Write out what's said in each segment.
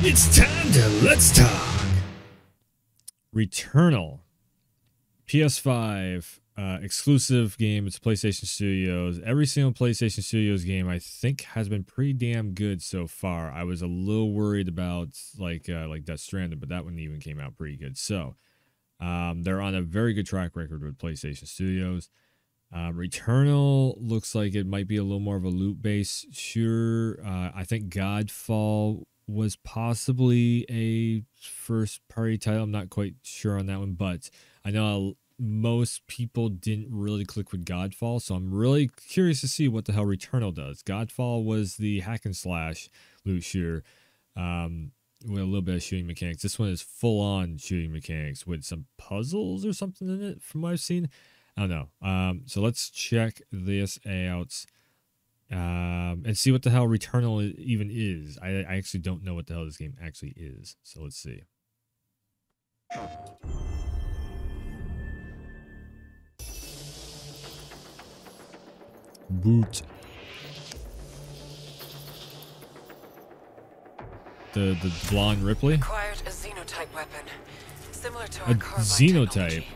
It's time to let's talk. Returnal, PS5 uh, exclusive game. It's PlayStation Studios. Every single PlayStation Studios game I think has been pretty damn good so far. I was a little worried about like uh, like Death Stranded, but that one even came out pretty good. So um, they're on a very good track record with PlayStation Studios. Um, Returnal looks like it might be a little more of a loot based shooter. Uh, I think Godfall was possibly a first party title. I'm not quite sure on that one, but I know most people didn't really click with Godfall, so I'm really curious to see what the hell Returnal does. Godfall was the hack and slash loot shooter um, with a little bit of shooting mechanics. This one is full on shooting mechanics with some puzzles or something in it, from what I've seen. I don't know. Um, so let's check this out um, and see what the hell Returnal even is. I, I actually don't know what the hell this game actually is. So let's see. Boot. The the blonde Ripley. Acquired a xenotech weapon, similar to A xenotech. technology.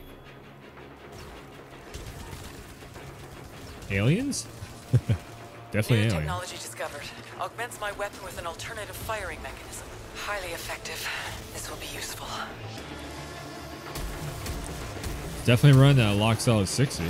Aliens? Definitely New technology discovered. Augments my weapon with an alternative firing mechanism. Highly effective. This will be useful. Definitely run a lock solid 60.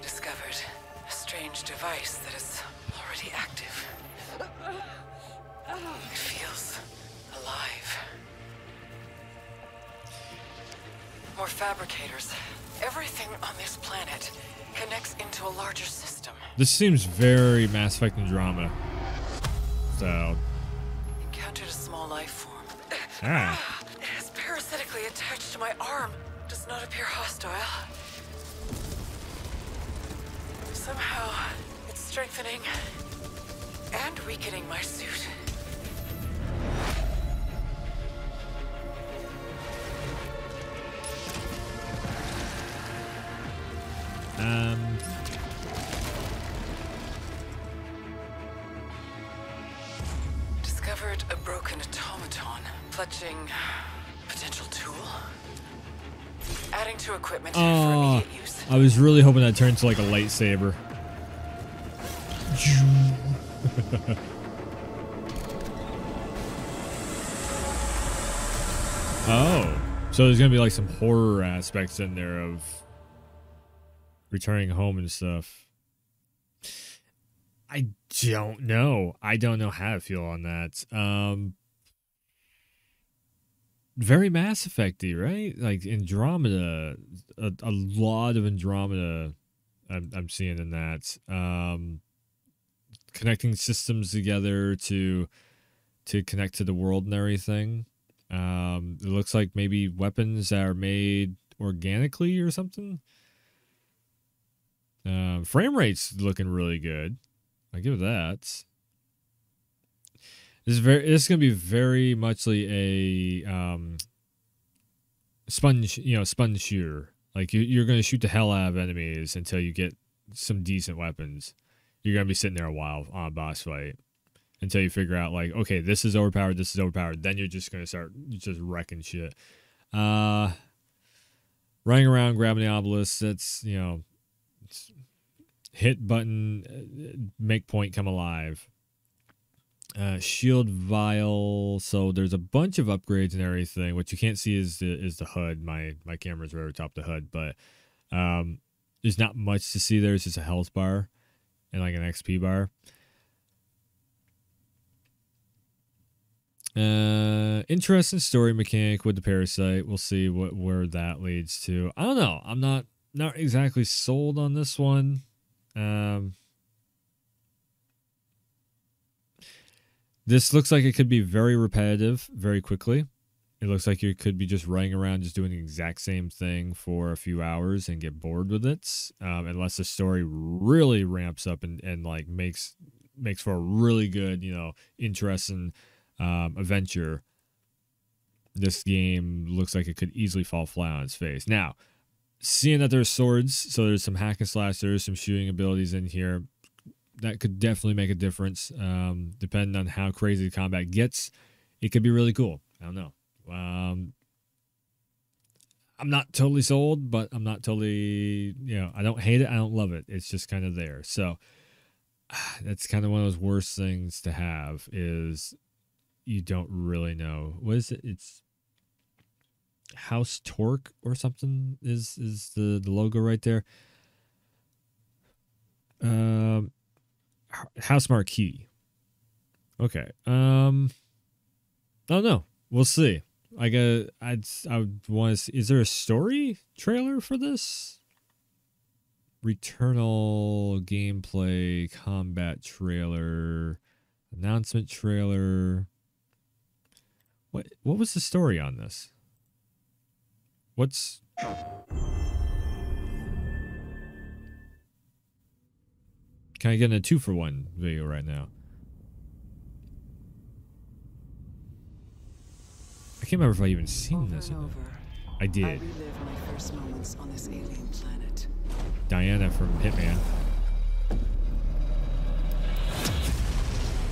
Discovered a strange device fabricators. Everything on this planet connects into a larger system. This seems very Mass Effect Andromeda. So, Encountered a small life form. ah, It is parasitically attached to my arm. Does not appear hostile. Somehow, it's strengthening and weakening my suit. Discovered a broken automaton, clutching potential tool. Adding to equipment for oh, immediate use. I was really hoping that turned into like a lightsaber. Oh, so there's gonna be like some horror aspects in there of returning home and stuff. I don't know. I don't know how to feel on that. Um, very Mass Effecty, right? Like Andromeda, a, a lot of Andromeda. I'm, I'm seeing in that. Um, connecting systems together to to connect to the world and everything. Um, it looks like maybe weapons that are made organically or something. Um, frame rate's looking really good. I give it that. This is very. This is gonna be very muchly a um, sponge. You know, sponge shooter. Like you, you're gonna shoot the hell out of enemies until you get some decent weapons. You're gonna be sitting there a while on a boss fight until you figure out like, okay, this is overpowered. This is overpowered. Then you're just gonna start just wrecking shit. Uh, running around grabbing the obelisk. That's you know hit button, uh, make point come alive. Uh, shield vial. So there's a bunch of upgrades and everything. What you can't see is the is the HUD. My my camera's right over top the HUD, but um, there's not much to see there. It's just a health bar and like an XP bar. Uh, interesting story mechanic with the parasite. We'll see what where that leads to. I don't know. I'm not not exactly sold on this one. Um, this looks like it could be very repetitive very quickly. It looks like you could be just running around just doing the exact same thing for a few hours and get bored with it, um, unless the story really ramps up and, and like makes makes for a really good, you know, interesting um, adventure this game looks like it could easily fall flat on its face. Now, seeing that there's swords, so there's some hack and slash, there's some shooting abilities in here. That could definitely make a difference. Um, depending on how crazy the combat gets, it could be really cool. I don't know. Um, I'm not totally sold, but I'm not totally, you know, I don't hate it. I don't love it. It's just kind of there. So that's kind of one of those worst things to have is you don't really know. What is it? It's House Torque or something is is the the logo right there. Um Housemarque. Okay. Um I don't know. We'll see. I got I'd I would want to see, is there a story trailer for this? Returnal gameplay combat trailer announcement trailer. What what was the story on this? What's Can I get a two for one video right now? I can't remember if I even seen Over this. over, I I did. relive my first moments on this alien planet. Diana from Hitman.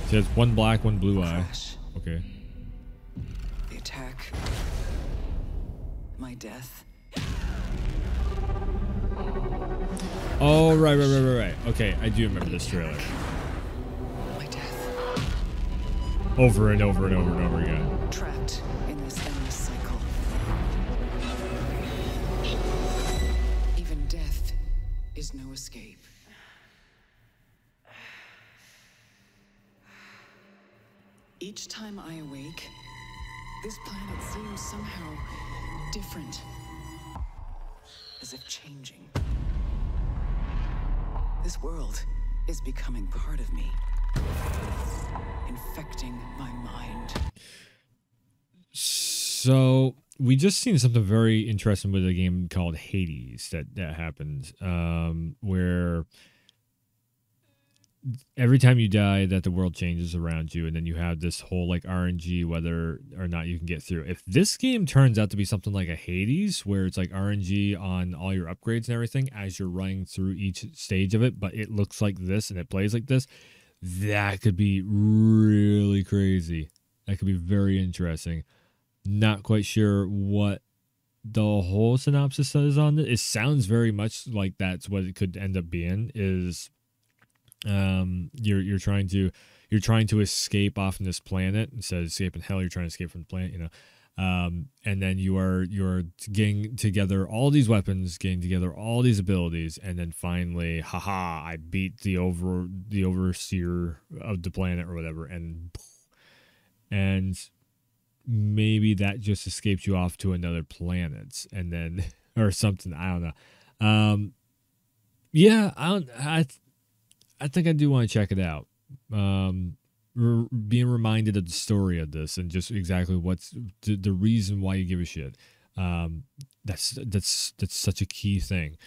She has one black, one blue eye. Okay. My death. Oh right, right, right, right, right. Okay, I do remember this trailer. My death. Over and over and over and over again. Trapped in this endless cycle. Even death is no escape. Each time I awake, this planet seems somehow different. As if changing. This world is becoming part of me, infecting my mind. So we just seen something very interesting with a game called Hades that that happened, um, where every time you die, that the world changes around you, and then you have this whole like RNG whether or not you can get through. If this game turns out to be something like a Hades, where it's like RNG on all your upgrades and everything as you're running through each stage of it, but it looks like this and it plays like this, that could be really crazy. That could be very interesting not quite sure what the whole synopsis says on it. It sounds very much like that's what it could end up being is um you're you're trying to you're trying to escape off from this planet instead of escaping hell you're trying to escape from the planet you know? Um and then you are you're getting together all these weapons getting together all these abilities and then finally haha i beat the over the overseer of the planet or whatever and and maybe that just escaped you off to another planet and then or something i don't know. Um yeah i don't i i think i do want to check it out. Um re- being reminded of the story of this and just exactly what's the, the reason why you give a shit. Um that's that's that's such a key thing.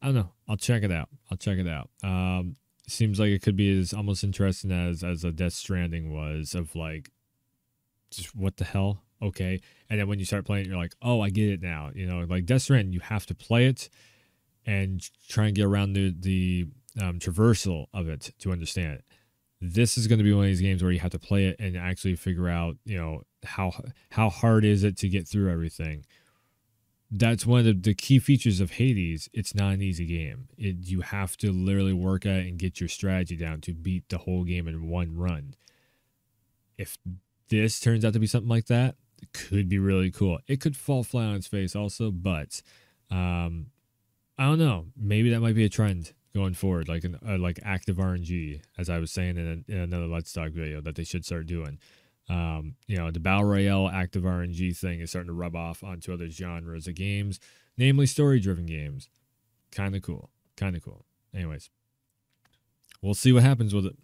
I don't know. I'll check it out. I'll check it out. Um seems like it could be as almost interesting as as a death stranding was of like just what the hell? Okay. And then when you start playing it, you're like oh i get it now. You know like death stranding you have to play it and try and get around the the um, traversal of it to understand it. This is going to be one of these games where you have to play it and actually figure out you know how how hard is it to get through everything. That's one of the, the key features of hades. It's not an easy game. It, you have to literally work at it and get your strategy down to beat the whole game in one run. If this turns out to be something like that, it could be really cool. It could fall flat on its face also, but um, I don't know. Maybe that might be a trend going forward, like an uh, like active RNG, as I was saying in, a, in another Let's Talk video that they should start doing. Um, you know, the battle royale active RNG thing is starting to rub off onto other genres of games, namely story-driven games. Kind of cool. Kind of cool. Anyways, we'll see what happens with it.